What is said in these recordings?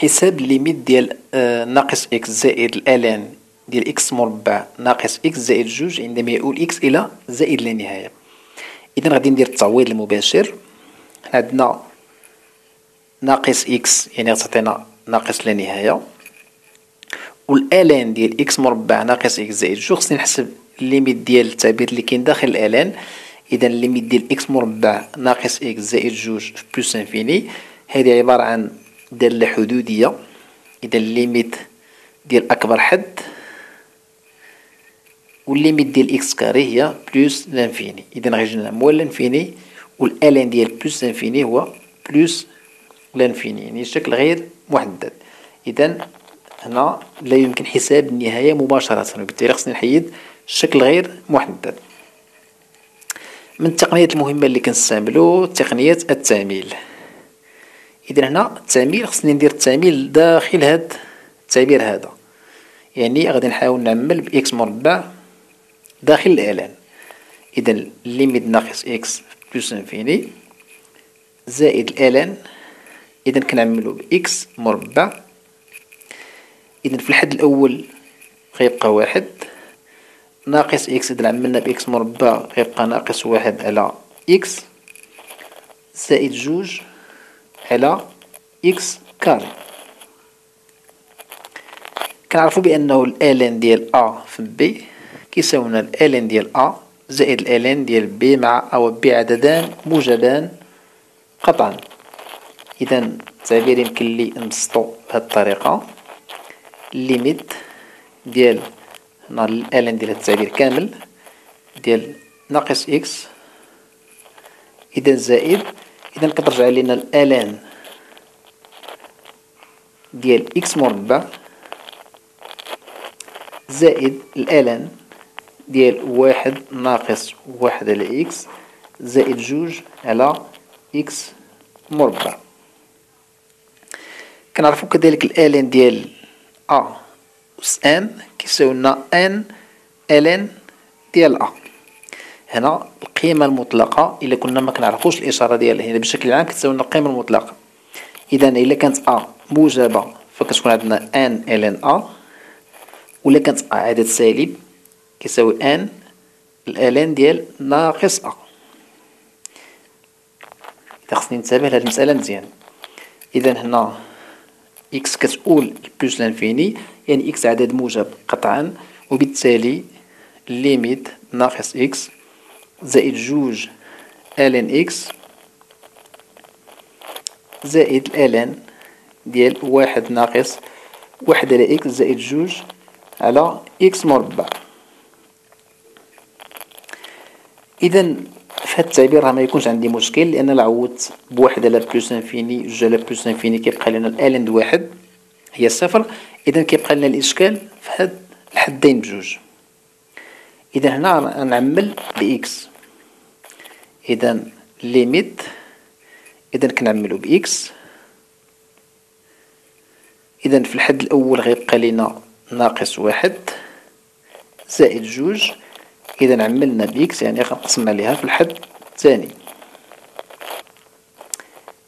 حساب limite ديال آه، ناقص x زائد ال ln ديال x مربع ناقص x زائد جوج عندما يؤول x إلى زائد لا نهاية. إذا غادي ندير التعويض المباشر. عندنا ناقص x يعني غتعطينا ناقص لا نهاية. وال ln ديال x مربع ناقص x زائد جوج خصني نحسب ال limite ديال التعبير اللي كاين داخل ال ln اذا ال limite ديال x مربع ناقص x زائد جوج plus infini هذه عبارة عن دالة حدودية إذا ال limite ديال أكبر حد وال limite ديال x carré هي plus l'infini. إذا لنا moins l'infini وال ln ديال plus l'infini هو plus l'infini يعني الشكل غير محدد. إذا هنا لا يمكن حساب النهاية مباشرة وبالتالي خصني نحيد الشكل غير محدد. من التقنيات المهمة اللي كنستعملو؟ تقنية التعميل إذا هنا التعميل خصني ندير التعميل داخل هاد التعبير هذا. يعني غادي نحاول نعمل ب x مربع داخل ال ln. إذا limite ناقص x plus infini زائد ال ln. إذا كنعملو ب x مربع. إذا في الحد الأول غيبقى واحد. ناقص x إذا عملنا ب x مربع غيبقى ناقص واحد على x زائد جوج. على x carré. كنعرفو بأنه ال ln ديال a في b كيساوينا ال ln ديال a زائد ال ln ديال b مع a و b عددان موجبان قطعا. إذا التعبير يمكن لي نبسطو بهذه الطريقة. limite ديال هنا ال ln ديال التعبير كامل ديال ناقص x اذا زائد إذا كترجع لنا ال ln ديال x مربع زائد ال ln ديال واحد ناقص واحد على x زائد جوج على إكس مربع كنعرفو كذلك الالان ديال أ أس أن كيساوي لنا أن ألان ديال أ هنا القيمة المطلقة إلا كنا ما كنعرفوش الإشارة ديالها. هنا بشكل عام كتساوي لنا القيمة المطلقة. إذا إلا كانت أ موجبة فكتكون عندنا أن ألان أ ولا كانت أ عدد سالب كيساوي أن ال ln ديال ناقص a إذا خصني ننتبه لهاد المسألة مزيان. إذا هنا x كتقول plus l'infini يعني x عدد موجب قطعا وبالتالي limite ناقص x زائد جوج ln x زائد ال ln ديال واحد ناقص واحد على x زائد جوج على x مربع إذا في هذا التعبير راه ما يكونش عندي مشكل لأن لا عوضت بواحد على plus infini جوج على plus infini كيبقى لنا ال ln de واحد هي صفر. اذا كيبقى لنا الإشكال في هاد الحدين بجوج. اذا هنا نعمل ب x اذا limite اذا كنعملو ب x اذا في الحد الأول غيبقى لنا ناقص واحد زائد جوج. إذا عملنا ب x يعني غنقسم عليها في الحد الثاني.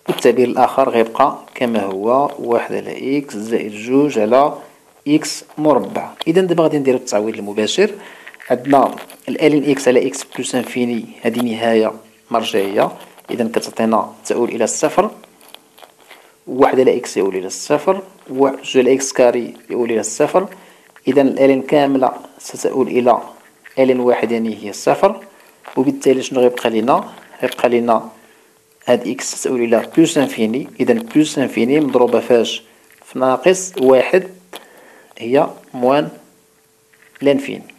والتعبير الآخر غيبقى كما هو واحد على x زائد جوج على x مربع. إذا دابا غادي نديرو التعويض المباشر. عندنا ال ln x على x plus infini هذه نهاية مرجعية. إذا كتعطينا تؤول إلى الصفر. واحد على x يؤول إلى الصفر. وجوج على x carré يؤول إلى الصفر. إذا ال ln كاملة ستؤول إلى ال واحد يعني هي الصفر. وبالتالي شنو غيبقى لينا؟ غيبقى لينا هاد x تساوي إلى plus infini. اذا plus infini مضروبة فاش في ناقص واحد هي moins l'infini.